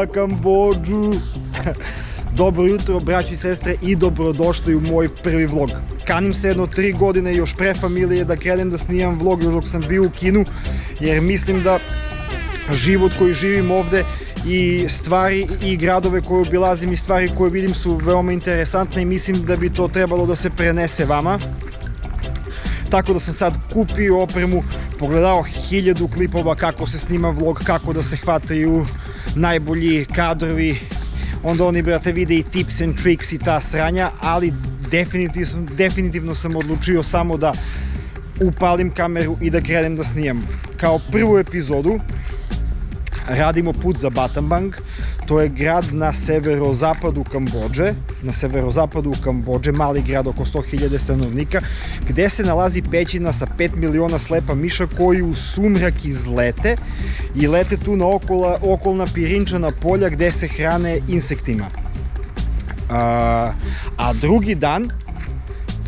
na Kambođu! Dobro jutro, braći i sestre, i dobrodošli u moj prvi vlog. Kanim se jedno tri godine još pre familije da krenem da snimam vlog još dok sam bio u kinu, jer mislim da život koji živim ovde i stvari i gradove koje obilazim i stvari koje vidim su veoma interesantne i mislim da bi to trebalo da se prenese vama. Tako da sam sad kupio opremu, pogledao hiljadu klipova kako se snima vlog, kako da se hvataju najbolji kadrovi, onda oni, brate, vide i tips and tricks i ta sranja, ali definitivno, definitivno sam odlučio samo da upalim kameru i da krenem da snijam. Kao prvu epizodu radimo put za Battambang, to je grad na severozapadu Kambođe, na severozapadu Kambođe, mali grad oko 100.000 stanovnika, gde se nalazi pećina sa 5 miliona slepa miša koji u sumrak izlete i lete tu na okola, okolna pirinčana polja gde se hrane insektima. A, a drugi dan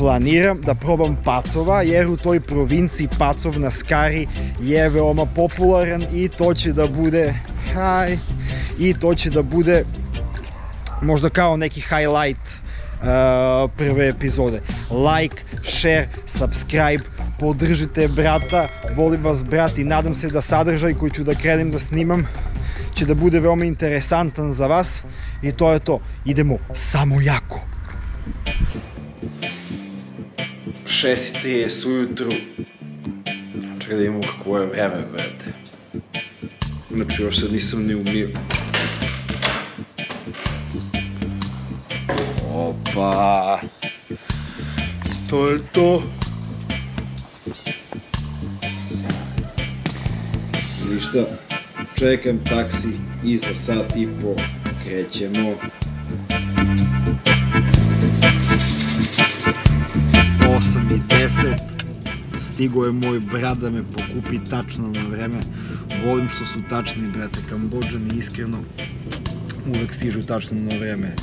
planiram da probam pacova, jer u toj provinciji pacov na Skari je veoma popularan i to će da bude haj, i to će da bude možda kao neki highlight uh, prve epizode. Like, share, subscribe, podržite brata, volim vas brat i nadam se da sadržaj koji ću da krenem da snimam će da bude veoma interesantan za vas i to je to. Idemo samo jako. 6.30 ujutru. Čekaj da imamo kako je vreme, brate. Znači, još sad nisam ni umio. Opa! To je to. Ništa, čekam taksi i za sat i po krećemo. Stigo je moj brat da me pokupi tačno na vreme. Volim što su tačni brate Kambođani iskreno uvek stižu tačno na vreme.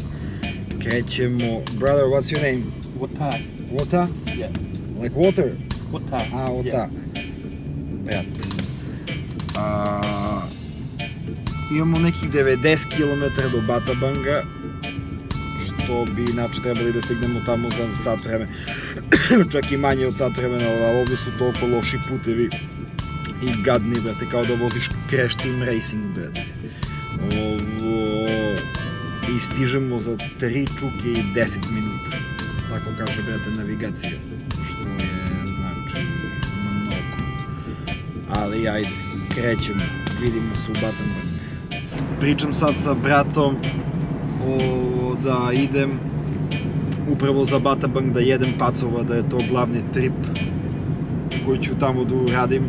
Krećemo. Brother what's your name? Wata. Wota Yeah. like water? Wata. a Wota Yeah. brat a, imamo nekih 90 km do Batabanga što bi inače trebali da stignemo tamo za sat vreme čak i manje od sat vremena ali ovde su toliko loši putevi i gadni, brate, kao da voziš Crash Team Racing, brate. Ovo... I stižemo za 3 čuke i 10 minuta. Tako kaže, brate, navigacija. Što je, znači, mnogo. Ali, ajde, krećemo. Vidimo se u Batambangu. Pričam sad sa bratom da idem upravo za Batabang da jedem pacova, da je to glavni trip koji ću tamo da uradim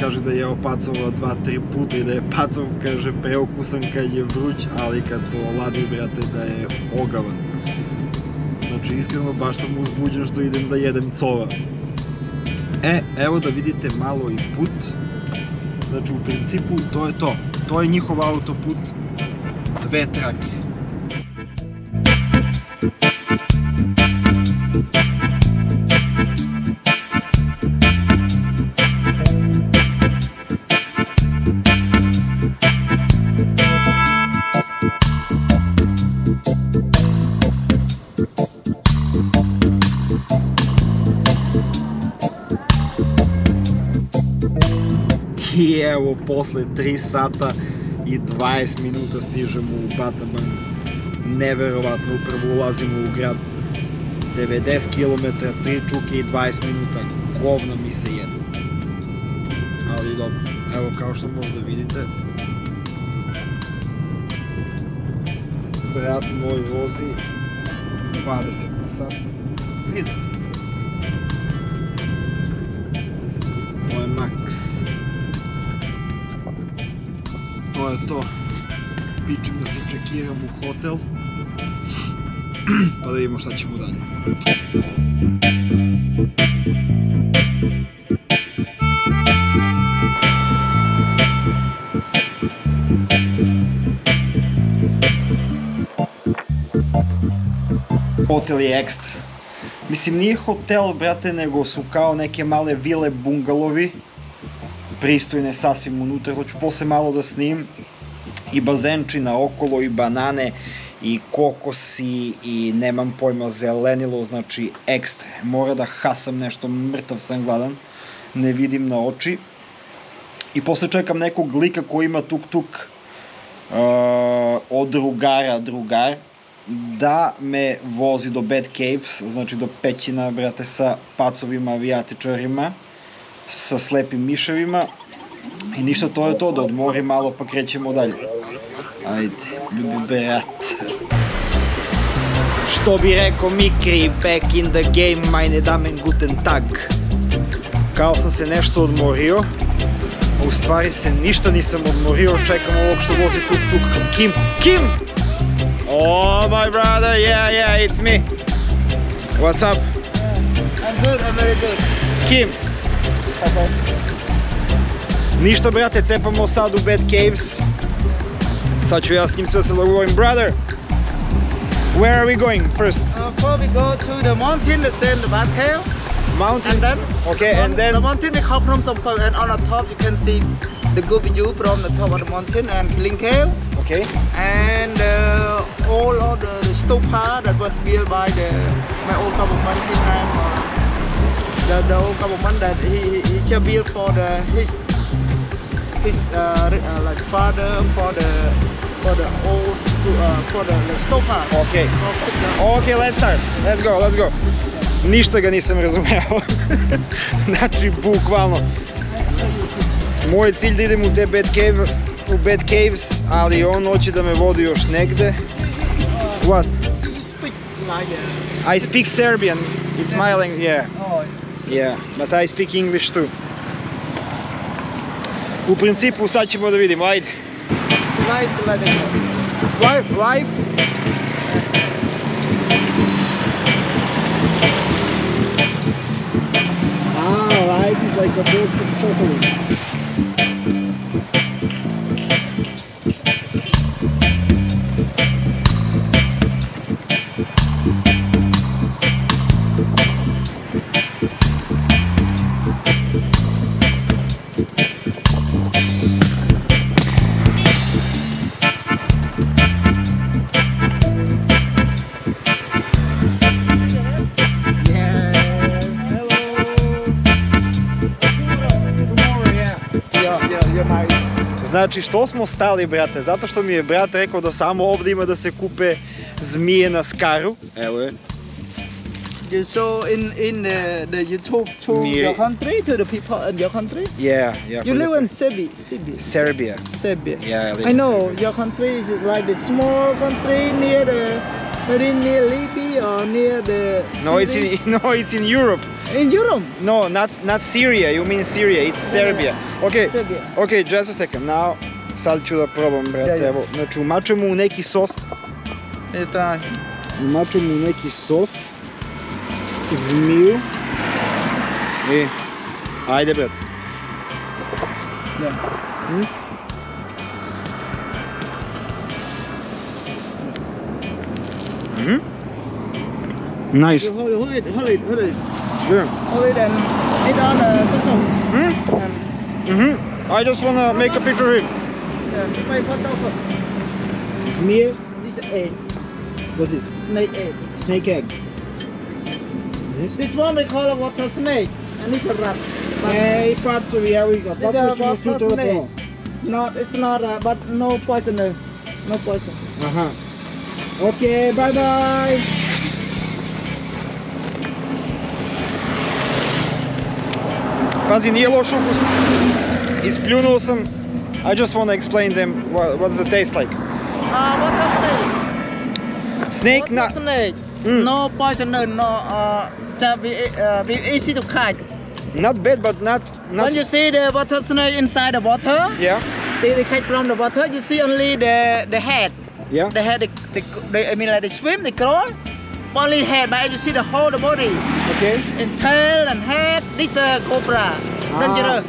kaže da je jeo pacova dva, tri puta i da je pacov, kaže, preukusan kad je vruć, ali kad se oladi, brate, da je ogavan. Znači, iskreno, baš sam uzbuđen što idem da jedem cova. E, evo da vidite malo i put. Znači, u principu, to je to. To je njihov autoput. Dve trake. Ело, после 3 сата и 20 минута стижа му обата бън. Neverovatno, upravo ulazimo u grad. 90 km, 3 čuke i 20 minuta. Govna mi se jede. Ali dobro, evo kao što možda vidite. Brat moj vozi 20 na sat. 30. To je maks. To je to. Pičim da se čekiram u hotel. pa da vidimo šta ćemo dalje. Hotel je ekstra. Mislim, nije hotel, brate, nego su kao neke male vile bungalovi. Pristojne sasvim unutra, hoću posle malo da snim. i bazenčina okolo i banane i kokosi i nemam pojma zelenilo, znači ekstra. Mora da hasam nešto, mrtav sam gladan, ne vidim na oči. I posle čekam nekog lika koji ima tuk-tuk uh, od drugara drugar, da me vozi do Bad Caves, znači do pećina, brate, sa pacovima, avijatičarima, sa slepim miševima. I ništa, to je to, da odmori malo pa krećemo dalje. Ajde, ljubi brat. Što bi rekao Mikri, back in the game, meine Damen, guten Tag. Kao sam se nešto odmorio, a u stvari se ništa nisam odmorio, čekam ovog što vozi tuk tuk. Kim, Kim! Oh, my brother, yeah, yeah, it's me. What's up? I'm good, I'm very good. Kim. Ništa, brate, cepamo sad u Bad Caves. Sad ću ja s njim sve se dogovorim. Brother, where are we going first? Uh, before we go to the mountain, the Bad Cave. Mountain. And then, Okay, and then the mountain they come from some point, and on the top you can see the good view from the top of the mountain and Killing Cave. Okay. And uh, all of the, the stupa that was built by the my old government time, uh, the, the old government that he, he he just built for the his his uh, uh, like father for the for the old uh, for the, the stupa. Okay. For the- Ok, let's start. Let's go, let's go. Ništa ga nisam razumeo. znači, bukvalno. Moj cilj da idem u te Bad Caves, u Bad Caves, ali on hoće da me vodi još negde. What? I speak Serbian. It's my language, yeah. Yeah, but I speak English too. U principu sad ćemo da vidimo, ajde. nice like that. Live, live. Ah, life is like a box of chocolate. Znači, što smo stali, brate? Zato što mi je brat rekao da samo ovde ima da se kupe zmije na skaru. Evo je. You saw in in the, the YouTube to Me- your country to the people in your country. Yeah, yeah. You live the- in Serbia. Serbia. Serbia. Serbia. Yeah, I live I in know Serbia. your country is like the small country near the near Libya or near the. No, it's city. in no, it's in Europe. In Europe. No, not not Syria. You mean Syria? It's Serbia. Okay. Serbia. Okay, just a second. Now, sad ću da probam, brate. Ja. Evo, znači umačemo u neki sos. It's uh, Umačemo u neki sos. Zmiju. I... Ajde, brate. yeah. Mhm. Nice. You hold, hold it, hold it, hold it, Sure. hold it, and it on the photo. Hmm? And Mhm. I just wanna make a picture of him. yeah, make photo first. Zmije. This is egg, What's this? snake egg. Snake egg. This? This one they call a water snake, and it's a rat. But Ej, pacovi, evo ih ga. It's Pacovi a ćemo water sutra da snake. probamo. Not, it's not, uh, but no poisoner, no poison. Aha. Ok, bye bye. Pazi, nije loš ukus. Ispljunuo sam. I just want to explain them what, what's the taste like. Uh, water snake. Snake, not, snake. Mm. No poisoner, no, uh, be, uh, be easy to catch. not bad, but not, not When you see the water snake inside the water, yeah, they, they catch from the water, you see only the, the head. yeah. The head, they, they, they, I mean like they swim, they crawl. Only head, but you see the whole the body. Okay. And tail and head, this uh, cobra, dangerous.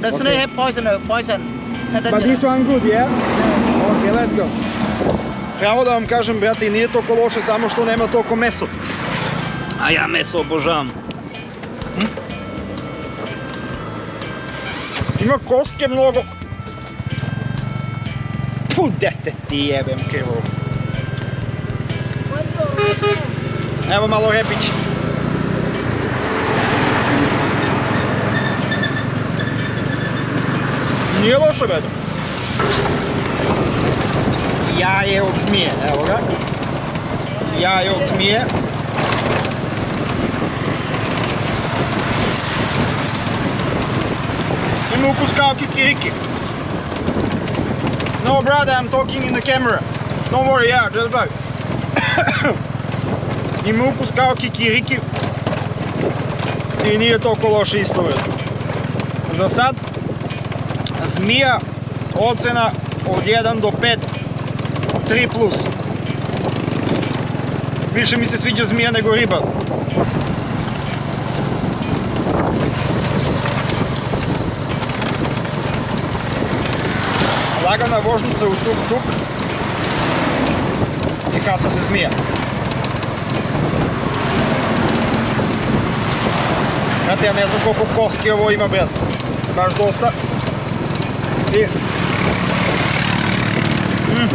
The okay. snake have poison, uh, poison. But this one good, yeah? Ok, let's go. Pravo da vam kažem, brate, i nije toliko loše, samo što nema toliko meso. A ja meso obožavam. Hm? Ima koske mnogo. Fu, dete ti jebem krvu. Evo malo repić. Nije loše, bedo. Jaje od zmije, evo ga. Jaje od zmije. Ima ukus kao kikiriki. No, brother, I'm talking in the camera. Don't worry, yeah, just back. Ima ukus kao kikiriki. I nije toliko loše isto vredno. Zmija, ocena od 1 do 5, 3 plus. Više mi se sviđa zmija nego riba. Lagana vožnica u tuk-tuk i kasa se zmija. Znate, ja ne znam koliko koske ovo ima, bret. Baš dosta. I... Mm.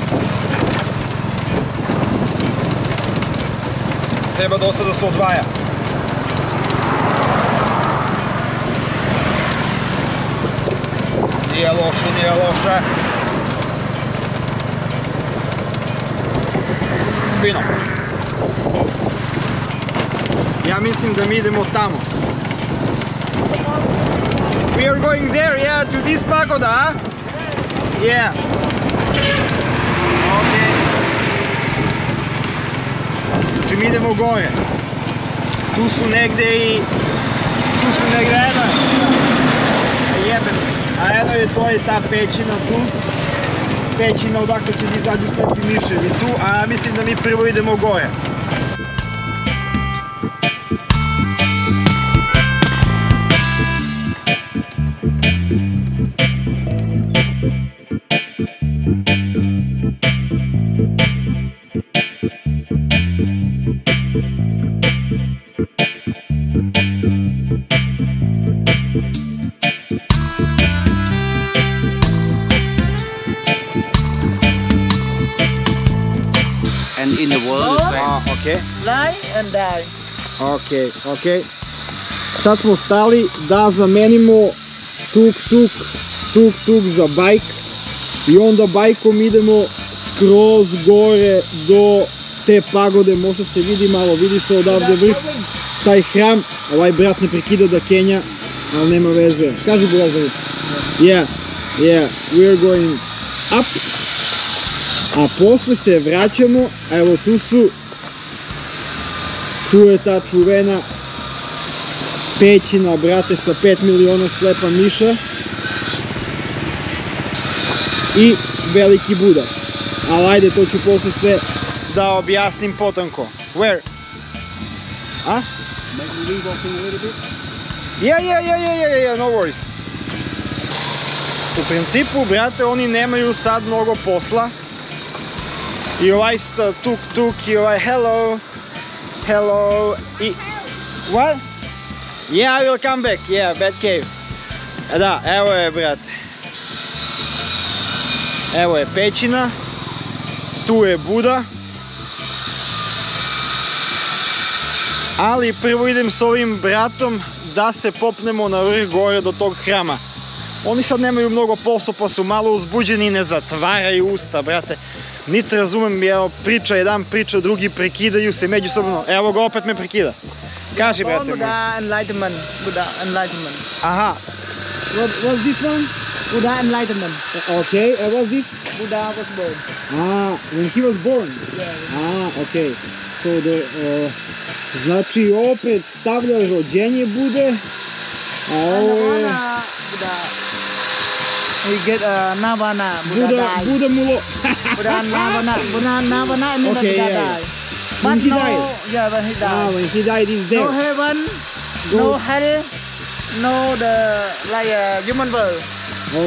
Treba dosta da se odvaja. Nije loše, nije loše. Fino. Ja mislim da mi idemo tamo. We are going there, yeah, to this pagoda? Yeah. Okay. Znači mi idemo gore. Tu su negde i... Tu su negde jedna... Jebem. A eno je to je ta pećina tu. Pećina odakle će da izađu slepi miševi tu, a mislim da mi prvo idemo gore. Ok, ok. Sad smo stali da zamenimo tuk-tuk, tuk-tuk za bajk i onda bajkom idemo skroz gore do te pagode, može se vidi malo, vidi se odavde vrh, taj hram, ovaj brat ne prekida da Kenja, ali nema veze. Kaži Burazanic. Yeah, yeah, we are going up, a posle se vraćamo, a evo tu su tu je ta čuvena pećina, brate, sa 5 miliona slepa miša i veliki budak. Ali ajde, to ću posle sve da objasnim potanko. Where? A? Yeah, yeah, yeah, yeah, yeah, yeah, no worries. U principu, brate, oni nemaju sad mnogo posla. I ovaj tuk tuk i ovaj hello. Hello. I... What? Yeah, I will come back. Yeah, bad cave. Da, evo je, brate. Evo je pećina. Tu je Buda. Ali prvo idem s ovim bratom da se popnemo na vrh gore do tog hrama. Oni sad nemaju mnogo posla pa su malo uzbuđeni i ne zatvaraju usta, brate. Niti razumem, evo, priča jedan, priča drugi, prekidaju se međusobno. Evo ga, opet me prekida. Kaži, brate moj. Buddha enlightenment. Buddha enlightenment. Aha. What was this one? Buddha enlightenment. Okay, uh, what's this? Buddha was born. Ah, when he was born. Yeah. Ah, okay. So the, uh, znači ovo predstavlja rođenje Bude, a ovo je Buddha. We get uh, Nirvana. Buddha, died. Buda mulo. Buddha Nirvana. Buddha Nirvana and then Okay, Buddha yeah, yeah. When he no, died? yeah, when he ah, when he died is no heaven, Go. no hell, no the like uh, human world.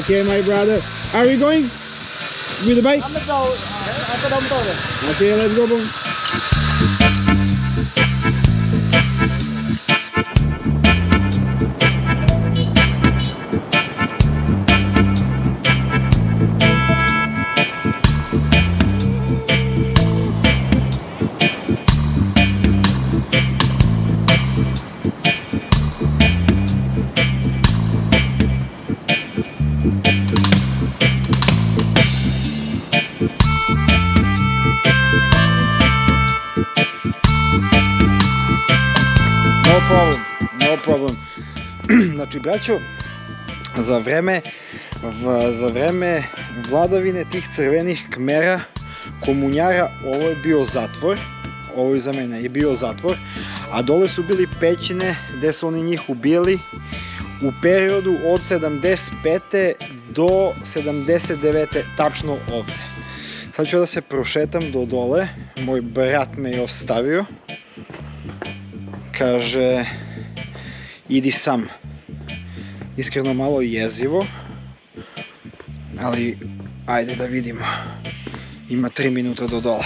Okay, my brother. Are we going with the bike? I'm gonna go. I'm gonna go there. Okay, let's go, boom. Braćo, za vreme, za vreme vladavine tih crvenih kmera, komunjara, ovo je bio zatvor, ovo iza mene je bio zatvor, a dole su bili pećine gde su oni njih ubijali u periodu od 75. do 79. tačno ovde. Sad ću da se prošetam do dole, moj brat me je ostavio, kaže idi sam. Iskreno malo jezivo, ali ajde da vidimo. Ima 3 minuta do dole.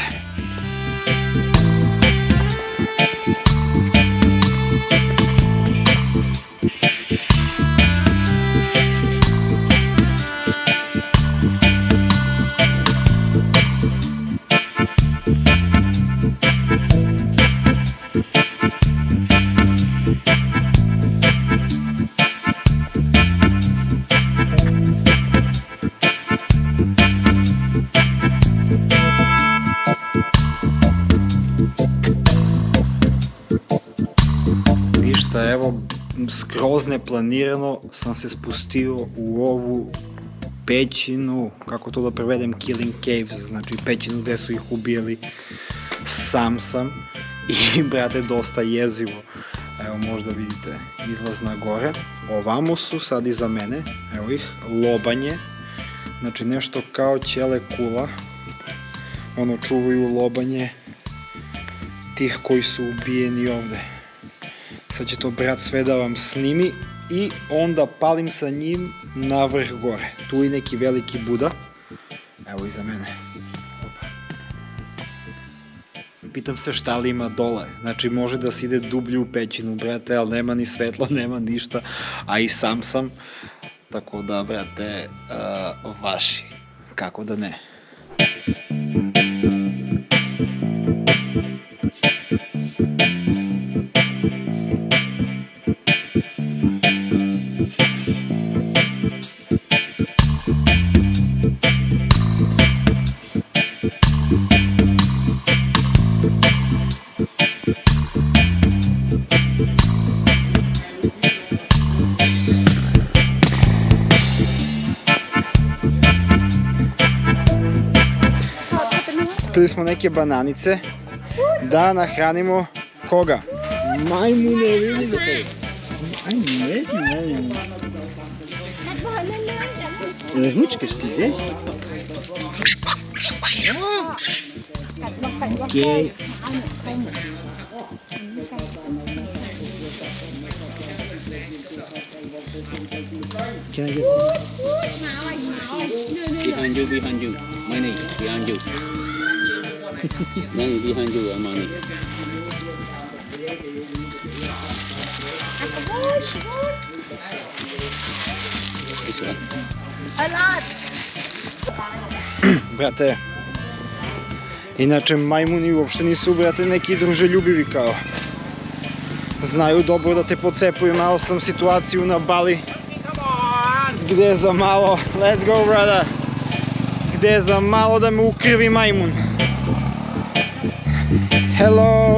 Skroz neplanirano sam se spustio u ovu pećinu, kako to da prevedem, Killing Caves, znači pećinu gde su ih ubijali. Sam sam i, brate, dosta jezivo. Evo, možda vidite izlaz na gore. Ovamo su, sad iza mene, evo ih, lobanje. Znači nešto kao ćele kula. Ono, čuvaju lobanje tih koji su ubijeni ovde. Sad će to brat sve da vam snimi i onda palim sa njim na vrh gore. Tu je neki veliki Buda. Evo iza mene. Pitam se šta li ima dole. Znači može da se ide dublje u pećinu, brate, ali nema ni svetlo, nema ništa. A i sam sam. Tako da, brate, uh, vaši. Kako da ne. Kupili smo neke bananice da nahranimo koga? Majmune, vidite. Aj, ne znam, ne znam. Jel hučkaš ti, des? Okej. Can I get Behind you, behind you. Money, behind you. Money, behind you, money. This one. Brate, inače majmuni uopšte nisu, brate, neki druželjubivi kao. Znaju dobro da te pocepuju, malo sam situaciju na Bali. Gde za malo, let's go brother. Gde za malo da me ukrvi majmun. Hello.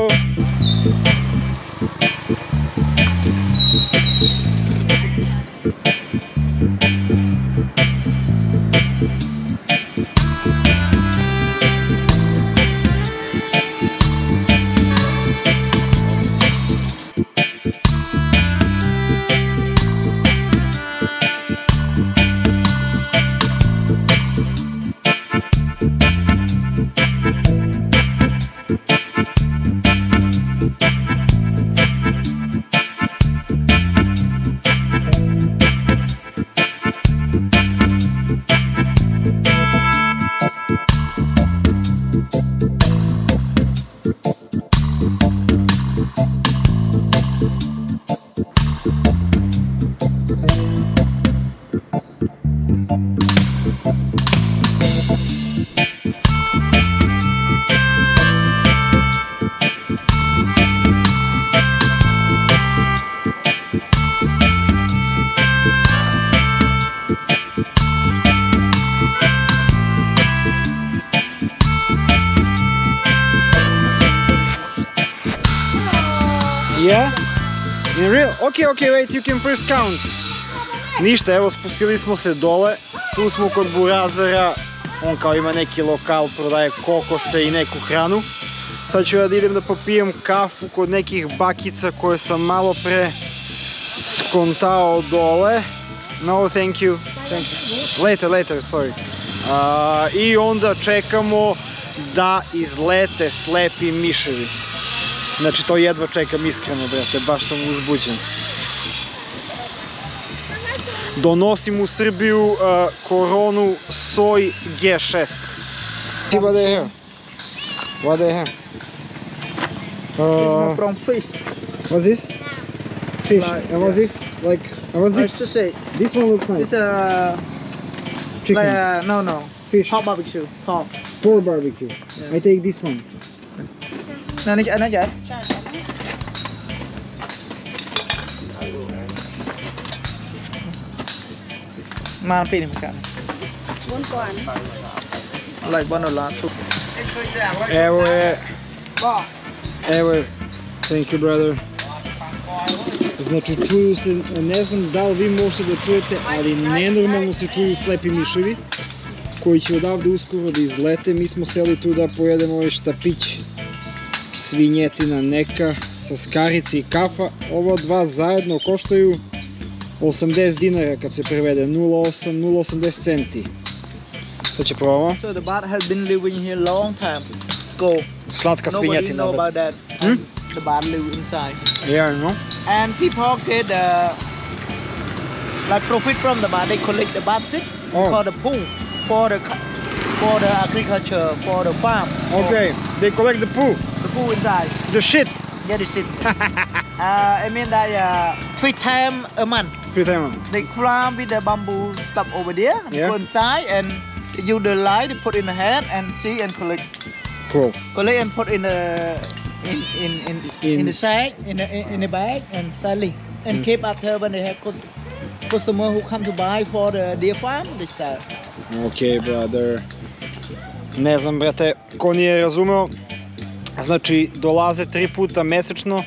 Yeah? In real? Okay, okay, wait, you can first count. Ništa, evo spustili smo se dole. Tu smo kod Burazera. On kao ima neki lokal, prodaje kokose i neku hranu. Sad ću ja da idem da popijem kafu kod nekih bakica koje sam malo pre skontao dole. No, thank you. Thank you. Later, later, sorry. A, I onda čekamo da izlete slepi miševi. Znači to jedva čekam iskreno, brate, baš sam uzbuđen. Donosim u Srbiju uh, koronu Soj G6. See what they have? What they have? Uh, from fish. what's this? Fish. Like, and what's yeah. this? Like, and what's I this? should say, This one looks nice. it's a Chicken. like a, no no Fish. pork barbecue. Pork. Pork barbecue. Yeah. I take this one. Này này này vậy? Mà pin một one of last. Evo je. Evo je. Thank you, brother. Znači, čuju se, ne znam da li vi možete da čujete, ali nenormalno se čuju slepi miševi koji će odavde uskoro da izlete. Mi smo seli tu da pojedemo ovaj štapić svinjetina neka sa skarici i kafa. Ova dva zajedno koštaju 80 dinara kad se prevede, 0,8, 0,80 centi. Sad će probamo. So the bat has been living here long time ago. Slatka Nobody svinjetina. know brate. about that. Hmm? The bat live inside. Ja, no? And people get uh, like profit from the bat. They collect the bat seed Oh. for the pool, for the for the agriculture, for the farm. for Okay, they collect the poo, The pool inside. the shit. Yeah, that's it. uh, I mean that uh, three times a month. Three times. They climb with the bamboo stuff over there, and Yeah. go inside and use the light to put in the hand and see and collect. Cool. Collect and put in the in in in, In- in, the sack, in the in the bag and selling. And Yes. keep after when they have cus- customer who come to buy for the deer farm, they sell. Ok, brother. Ne znam, brate, ko nije razumeo, znači dolaze tri puta mesečno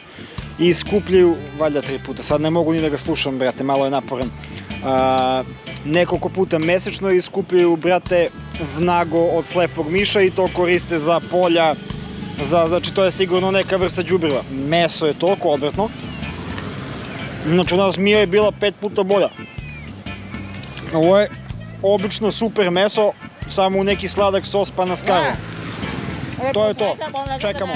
i skupljaju, valjda tri puta, sad ne mogu ni da ga slušam, brate, malo je naporan. A, nekoliko puta mesečno i skupljaju, brate, vnago od slepog miša i to koriste za polja, za, znači to je sigurno neka vrsta đubriva. Meso je toliko odvratno. Znači, ona zmija je bila pet puta bolja. Ovo je obično super meso, samo u neki sladak sos pa na skaru. To je to. Čekamo.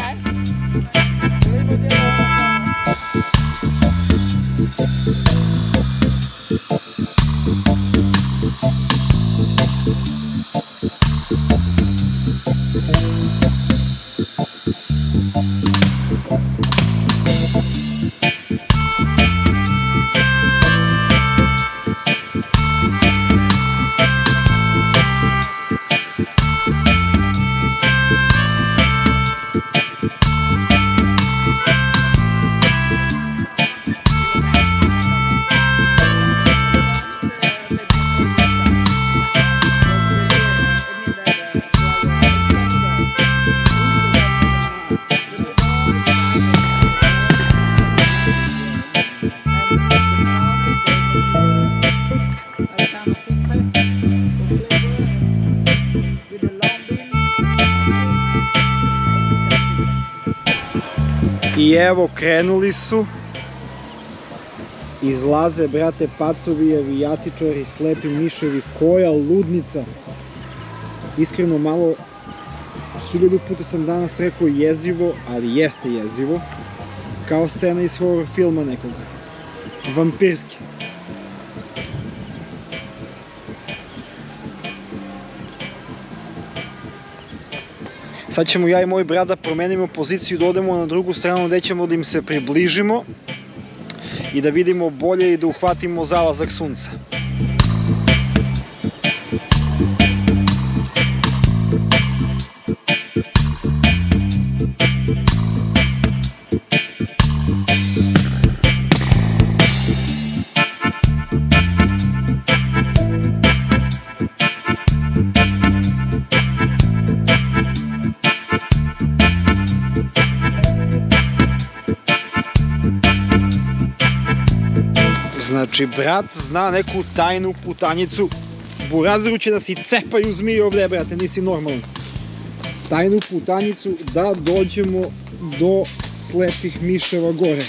I evo, krenuli su. Izlaze, brate, pacovi, avijatičari, slepi miševi, koja ludnica. Iskreno, malo, hiljadu puta sam danas rekao jezivo, ali jeste jezivo. Kao scena iz horror filma nekog. Vampirski. Sad ćemo ja i moj brat da promenimo poziciju, da odemo na drugu stranu gde ćemo da im se približimo i da vidimo bolje i da uhvatimo zalazak sunca. Znači, brat zna neku tajnu putanjicu. Burazeru će da si cepaju zmije ovde, brate, nisi normalan. Tajnu putanjicu da dođemo do slepih miševa gore.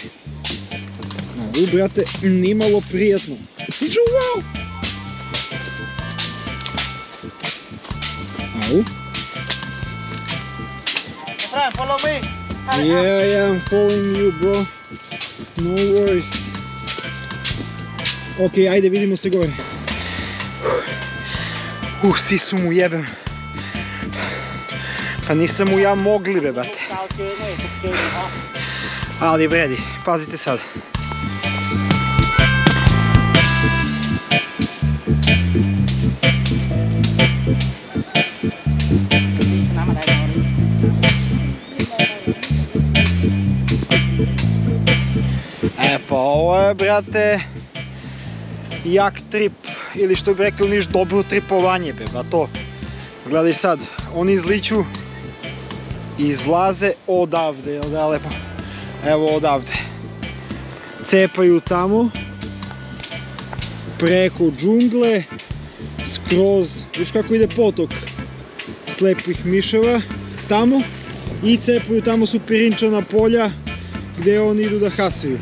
Au, brate, nimalo prijetno. Žuvao! Au. Friend, follow me. Yeah, yeah, I'm following you, bro. No worries. Ok, ajde, vidimo se gore. Uh, sisu mu jebem. Pa nisam mu ja mogli, be. Ali vredi, pazite sad. E pa ovo je, brate, jak trip, ili što bi rekli niš dobro tripovanje, be, ba to. Gledaj sad, oni izliču, izlaze odavde, jel da lepo? Evo odavde. Cepaju tamo, preko džungle, skroz, viš kako ide potok slepih miševa, tamo, i cepaju, tamo su pirinčana polja, gde oni idu da hasaju.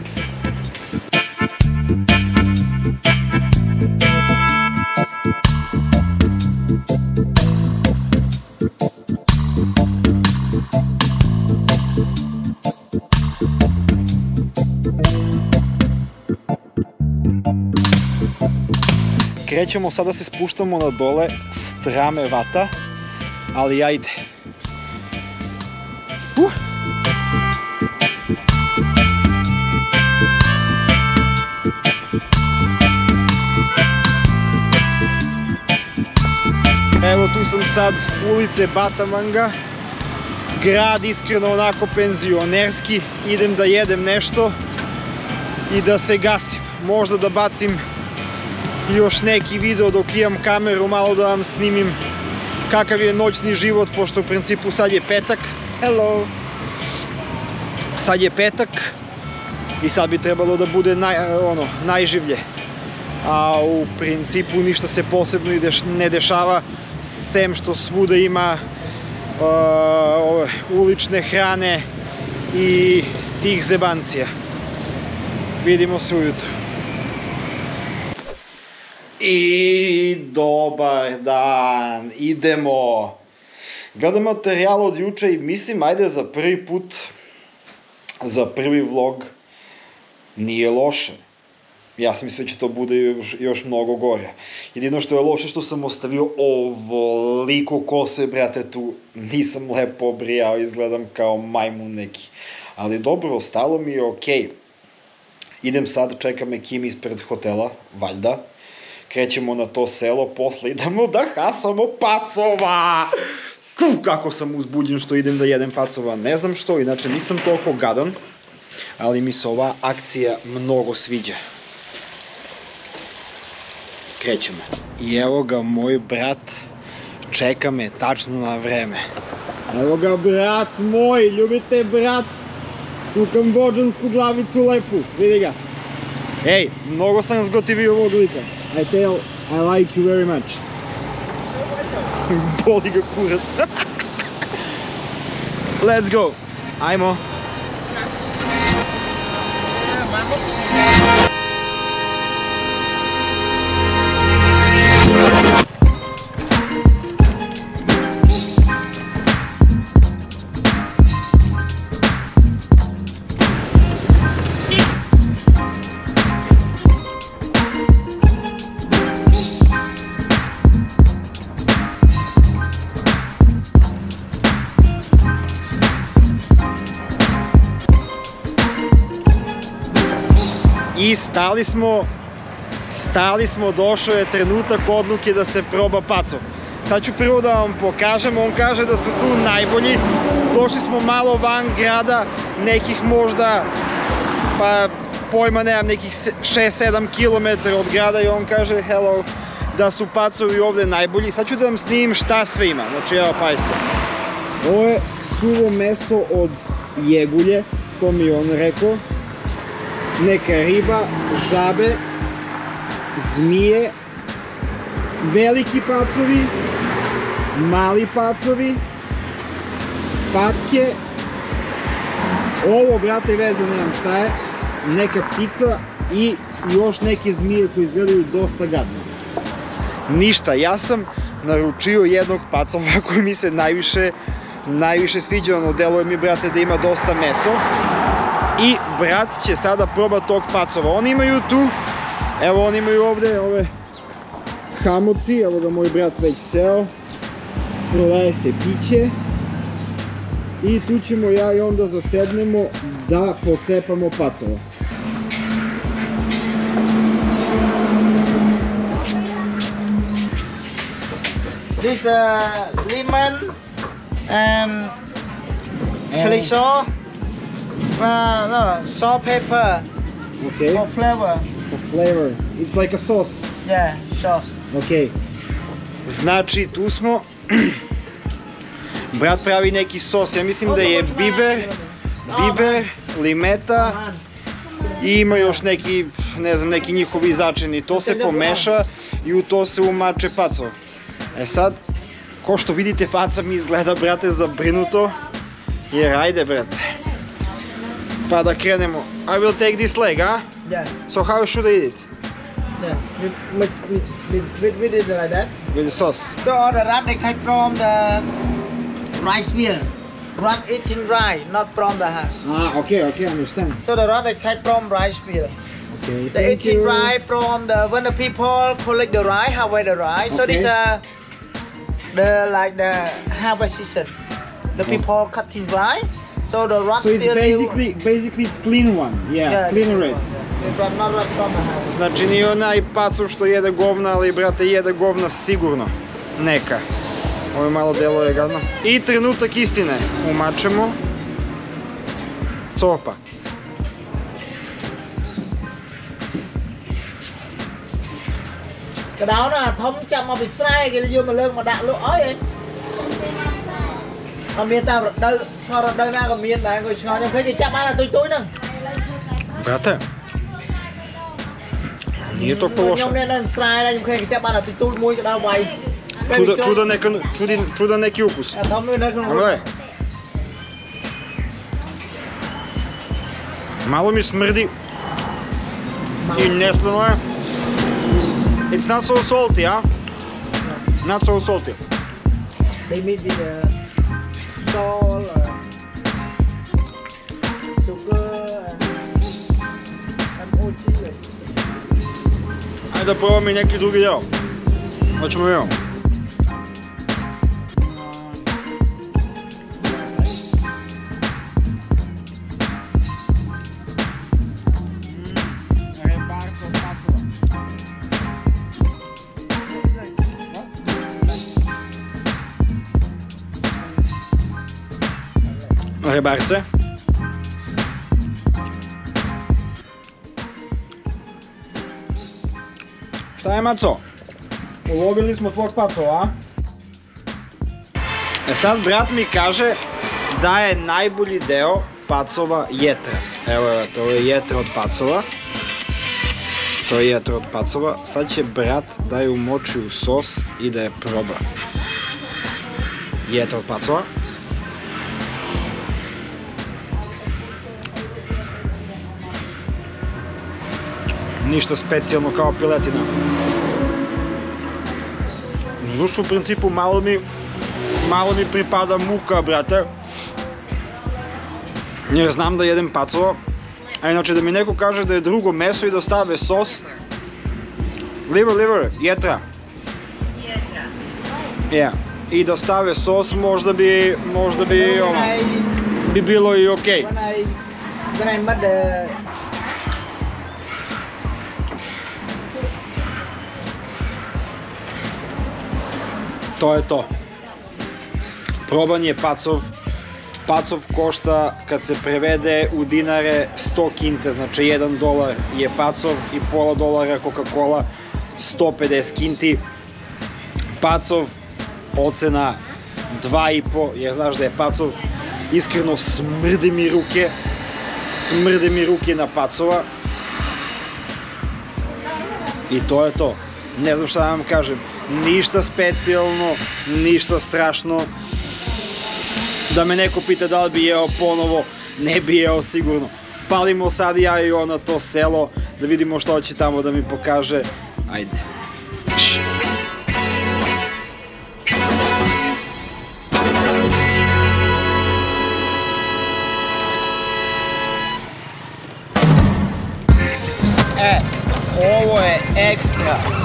Krećemo sada se spuštamo na dole strame vata, ali ajde. Uh. Evo tu sam sad ulice Batamanga. Grad iskreno onako penzionerski. Idem da jedem nešto i da se gasim. Možda da bacim još neki video dok imam kameru, malo da vam snimim kakav je noćni život, pošto u principu sad je petak. Hello! Sad je petak i sad bi trebalo da bude naj, ono, najživlje. A u principu ništa se posebno i ne dešava, sem što svuda ima uh, ulične hrane i tih zebancija. Vidimo se ujutro. I dobar dan, idemo. Gledam materijal od juče i mislim, ajde za prvi put, za prvi vlog, nije loše. Ja sam mislio da će to bude još, još mnogo gore. Jedino što je loše što sam ostavio ovoliko kose, brate, tu nisam lepo obrijao, izgledam kao majmun neki. Ali dobro, ostalo mi je okej. Okay. Idem sad, čeka me Kim ispred hotela, valjda krećemo na to selo, posle idemo da hasamo pacova. Kuf, kako sam uzbuđen što idem da jedem pacova, ne znam što, inače nisam toliko gadan, ali mi se ova akcija mnogo sviđa. Krećemo. I evo ga, moj brat čeka me tačno na vreme. Evo ga, brat moj, ljubite brat, u kambođansku glavicu lepu, vidi ga. Ej, mnogo sam zgotivio ovog lika. I tell I like you very much. Let's go. Ajmo. I stali smo, stali smo, došao je trenutak odluke da se proba pacov. Sad ću prvo da vam pokažem, on kaže da su tu najbolji. Došli smo malo van grada, nekih možda, pa pojma nemam, nekih 6-7 km od grada i on kaže hello, da su pacovi ovde najbolji. Sad ću da vam snimim šta sve ima, znači evo pazite. Ovo je suvo meso od jegulje, to mi je on rekao. Neka riba, žabe, zmije, veliki pacovi, mali pacovi, patke, ovo, brate, veze, nemam šta je, neka ptica i još neke zmije koje izgledaju dosta gadno. Ništa, ja sam naručio jednog pacova koji mi se najviše, najviše sviđa, ono deluje mi, brate, da ima dosta meso. I brat će sada proba tog pacova. Oni imaju tu, evo oni imaju ovde ove hamoci, evo ga moj brat već seo. Prodaje se piće. I tu ćemo ja i onda zasednemo da pocepamo pacova. This uh, lemon and chili sauce. Uh, no, salt, pepper Okay, for flavor. for flavor. It's like a sauce. Yeah, sauce. Ok. Znači, tu smo. Brat pravi neki sos, ja mislim da je biber, biber, limeta i ima još neki, ne znam, neki njihovi začini. To se pomeša i u to se umače pacov. E sad, ko što vidite, faca mi izgleda, brate, zabrinuto. Jer ajde, brate. Krenemo. I will take this leg, a? Yeah, So how should I eat it? yeah. With, with, with, with, with, it like that. With the sauce. So the rat they take from the rice mill. Rat eating dry, not from the house. Ah, okay, okay, understand. So the rat they take from rice mill. Okay, The thank eating you. dry from the when the people collect the rice, harvest the rice. So this Okay. uh the like the harvest season. The Oh. people cutting dry. So the rat So it's basically, basically it's clean one. Yeah, clean red. House. Znači nije onaj pacu što jede govna, ali brate jede govna sigurno. Neka. Ovo malo deluje gadno. I trenutak istine. Umačemo. Copa. cái đó là thống chăm mà bị sai cái vô mà lưng mà còn miên ta ngồi ở đây đang còn miên lại ngồi ngồi như thế thì chap ăn là tôi túi nữa. អត់មានតាមរដូវឆ្ងល់រដូវណាក៏មានដែរគាត់ឆ្ងល់ខ្ញុំឃើញគេចាប់បានតែទុយទុយហ្នឹង Brate. Nije to loše. Čuda, čuda, neka, čudi, čuda neki ukus. Gledaj. Malo mi smrdi. I nesleno je. It's not so salty, a? Not so salty. They made the... salt uh, sugar and and oil Ajde da probam i neki drugi deo. Hoćemo vidimo. Rebarce. Šta je maco? Ulovili smo tvog pacova, a? E sad brat mi kaže da je najbolji deo pacova jetra. Evo je, to je jetra od pacova. To je jetra od pacova. Sad će brat da je umoči u sos i da je proba. Jetra od pacova. Ništa specijalno kao piletina. Zdušu u principu malo mi, malo mi pripada muka, brate. Jer znam da jedem pacovo. A inače da mi neko kaže da je drugo meso i da stave sos. Liver, liver, jetra. Jetra. Yeah. I da stave sos možda bi, možda bi, ono, bi bilo i okej. when I when I met the To je to. Proban je pacov. Pacov košta, kad se prevede u dinare, 100 kinte, znači 1 dolar je pacov i pola dolara Coca-Cola, 150 kinti. Pacov, ocena 2,5, jer znaš da je pacov, iskreno smrde mi ruke, smrde mi ruke na pacova. I to je to. Ne znam šta da vam kažem. Ništa specijalno, ništa strašno. Da me neko pita da li bi jeo ponovo, ne bi jeo sigurno. Palimo sad ja i ona to selo, da vidimo što će tamo da mi pokaže. Ajde. E, ovo je ekstra.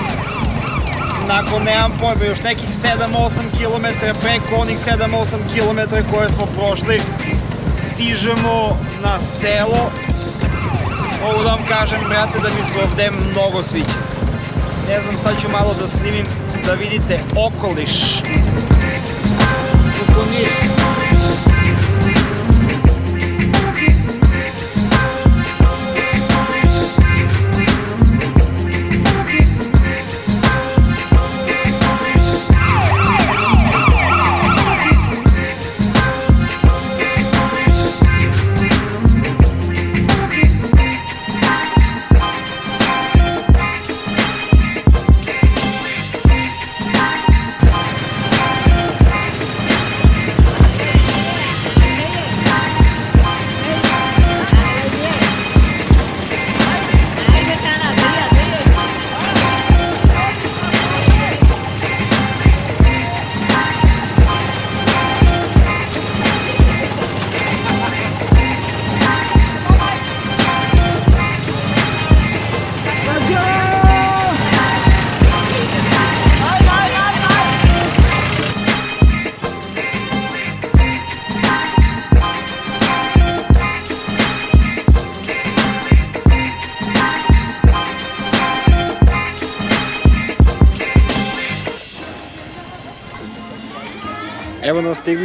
Nakon, nemam pojma, još nekih 7-8 km preko onih 7-8 km koje smo prošli, stižemo na selo. Mogu da vam kažem, brate, da mi se ovde mnogo sviđa. Ne znam, sad ću malo da snimim, da vidite okoliš. Kukunjiš.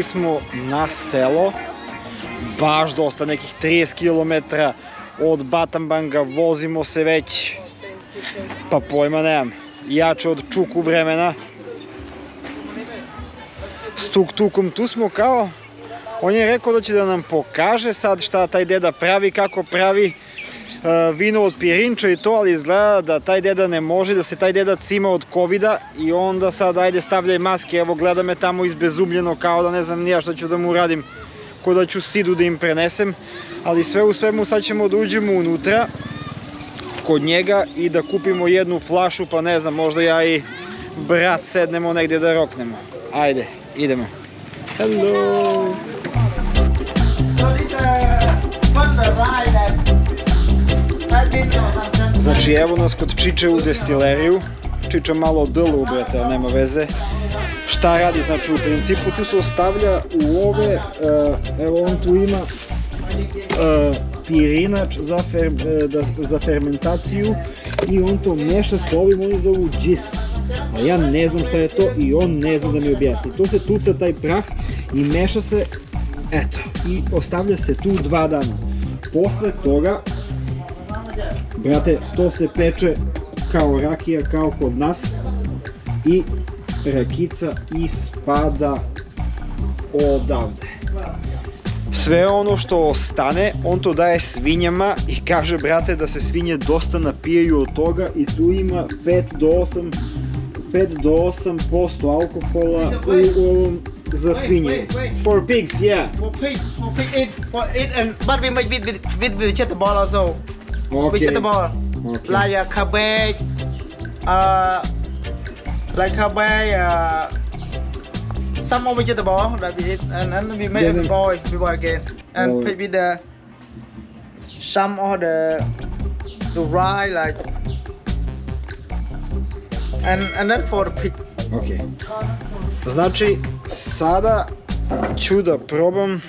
Smo na selo, baš dosta, nekih 30 km od Batambanga, vozimo se već, pa pojma nemam, jače od čuku vremena. S tuk-tukom tu smo kao, on je rekao da će da nam pokaže sad šta taj deda pravi, kako pravi vino od pirinča i to, ali izgleda da taj deda ne može, da se taj deda cima od covida i onda sad ajde stavljaj maske, evo gleda me tamo izbezumljeno kao da ne znam nija šta ću da mu uradim, ko da ću sidu da im prenesem, ali sve u svemu sad ćemo da uđemo unutra kod njega i da kupimo jednu flašu, pa ne znam, možda ja i brat sednemo negdje da roknemo. Ajde, idemo. Hello! Znači evo nas kod Čiče u destileriju. Čiča malo dlu, brate, ali nema veze. Šta radi? Znači u principu tu se ostavlja u ove, eh, evo on tu ima eh, pirinač za, eh, da, za fermentaciju i on to meša sa ovim, oni zovu džis. A ja ne znam šta je to i on ne zna da mi objasni. To se tuca taj prah i meša se, eto, i ostavlja se tu dva dana. Posle toga Brate, to se peče kao rakija, kao kod nas i rakica ispada odavde. Sve ono što ostane, on to daje svinjama i kaže, brate, da se svinje dosta napijaju od toga i tu ima 5 do 8 5 do 8% alkohola u ovom za svinje. For pigs, yeah. For pig, for pig for eat and but we make with with, with vegetable also. Okay. Vegetable Okay. like uh, cabbage, uh, like cabbage, uh, some more vegetable that we eat, and then we make Yeah, then- boil, we boil again, and put with the some of the the rye like, and and then for the pig. Ok. Znači, sada ću da probam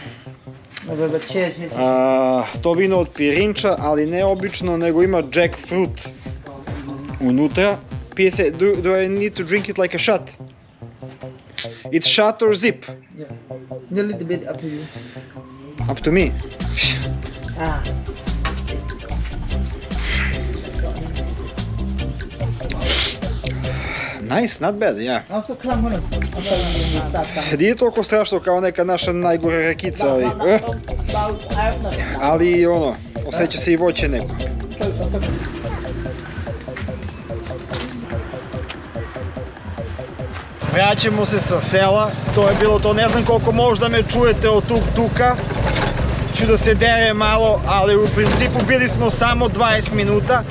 a, to vino od pirinča, ali ne obično, nego ima jackfruit unutra. Pije se, do, do I need to drink it like a shot? It's shot or zip? Yeah, a little bit up to you. Up to me. Ah. Nice, not bad, ja. Nije toliko strašno kao neka naša najgore rakica, ali... Eh? Ali, ono, osjeća se i voće neko. Vraćamo se sa sela, to je bilo to, ne znam koliko možda me čujete od tuk tuka. Ću da se dere malo, ali u principu bili smo samo 20 minuta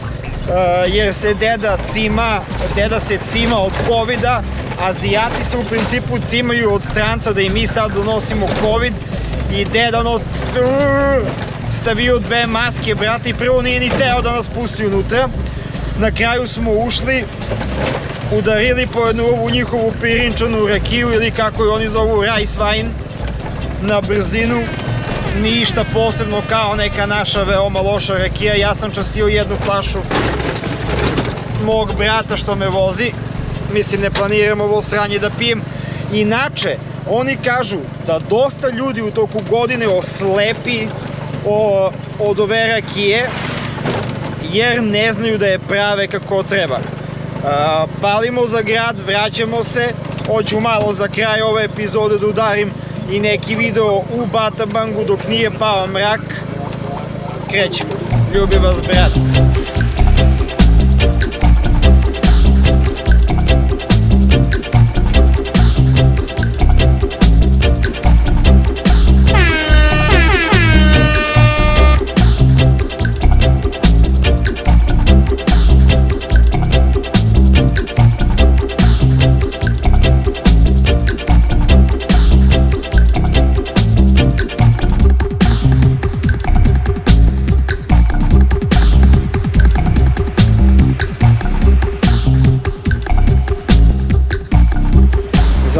jer se deda cima, deda se cima od covida, Azijati se u principu cimaju od stranca da i mi sad donosimo covid i deda ono stavio dve maske, brate, i prvo nije ni teo da nas pusti unutra. Na kraju smo ušli, udarili po jednu ovu njihovu pirinčanu rakiju ili kako je oni zovu rice wine na brzinu. Ništa posebno kao neka naša veoma loša rakija. Ja sam častio jednu flašu mog brata što me vozi. Mislim, ne planiram ovo sranje da pijem. Inače, oni kažu da dosta ljudi u toku godine oslepi o, od ove rakije jer ne znaju da je prave kako treba. Palimo za grad, vraćamo se, hoću malo za kraj ove epizode da udarim i neki video u Batabangu dok nije pao mrak. Krećemo. Ljubi vas brat.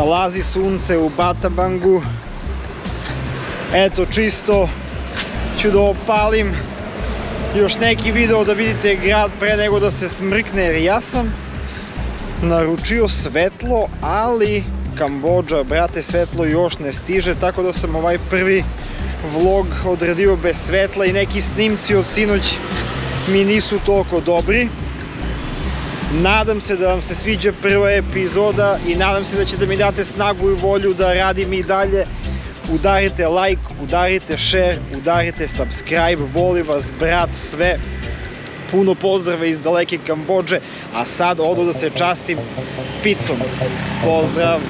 Zalazi sunce u Batabangu. Eto, čisto ću da opalim još neki video da vidite grad pre nego da se smrkne, jer ja sam naručio svetlo, ali Kambođa, brate, svetlo još ne stiže, tako da sam ovaj prvi vlog odredio bez svetla i neki snimci od sinoć mi nisu toliko dobri. Nadam se da vam se sviđa prva epizoda i nadam se da ćete mi date snagu i volju da radim i dalje. Udarite like, udarite share, udarite subscribe, voli vas brat sve. Puno pozdrava iz daleke Kambođe, a sad odu da se častim picom. Pozdrav!